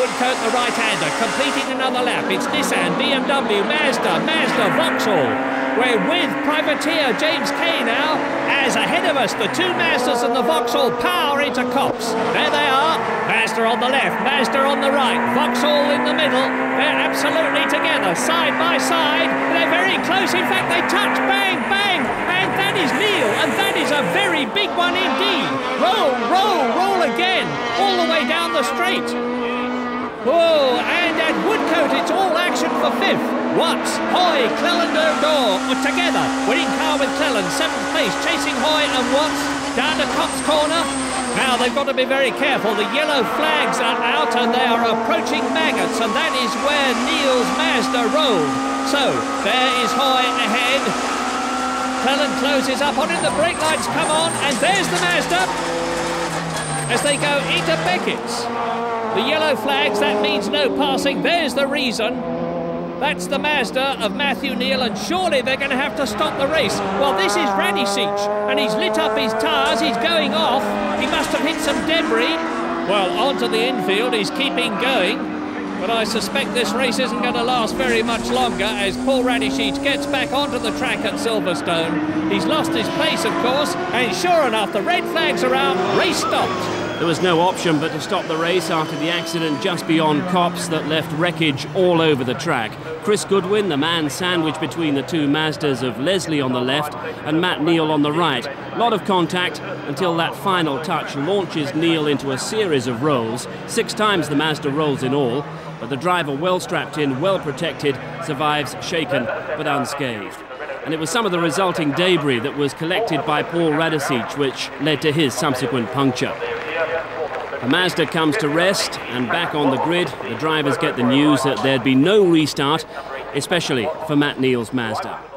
Woodcote, the right-hander, completing another lap. It's Nissan, BMW, Mazda, Mazda, Vauxhall. We're with privateer James Kaye now, as ahead of us the two Mazdas and the Vauxhall power into Copse. There they are, Mazda on the left, Mazda on the right, Vauxhall in the middle. They're absolutely together, side by side. They're very close, in fact they touch, bang, bang, and that is Neal, and that is a very big one indeed. Roll, roll, roll again, all the way down the straight. Oh, and at Woodcote it's all action for fifth. Watts, Hoy, Cleland O'Dore together. Winning car with Cleland, seventh place, chasing Hoy and Watts down to Copse Corner. Now they've got to be very careful. The yellow flags are out and they are approaching Maggotts, and that is where Neal's Mazda rolled. So there is Hoy ahead. Cleland closes up on it. The brake lights come on, and there's the Mazda as they go into Beckett's. The yellow flags, that means no passing. There's the reason. That's the Mazda of Matthew Neal, and surely they're going to have to stop the race. Well, this is Radisich, and he's lit up his tyres, he's going off. He must have hit some debris. Well, onto the infield, he's keeping going. But I suspect this race isn't going to last very much longer as Paul Radisich gets back onto the track at Silverstone. He's lost his place, of course, and sure enough, the red flag's are out, race stopped. There was no option but to stop the race after the accident just beyond Copse that left wreckage all over the track. Chris Goodwin, the man sandwiched between the two Mazdas of Leslie on the left and Matt Neal on the right. A lot of contact until that final touch launches Neal into a series of rolls. Six times the Mazda rolls in all, but the driver well strapped in, well protected, survives shaken but unscathed and it was some of the resulting debris that was collected by Paul Radisich which led to his subsequent puncture. The Mazda comes to rest and back on the grid. The drivers get the news that there'd be no restart, especially for Matt Neal's Mazda.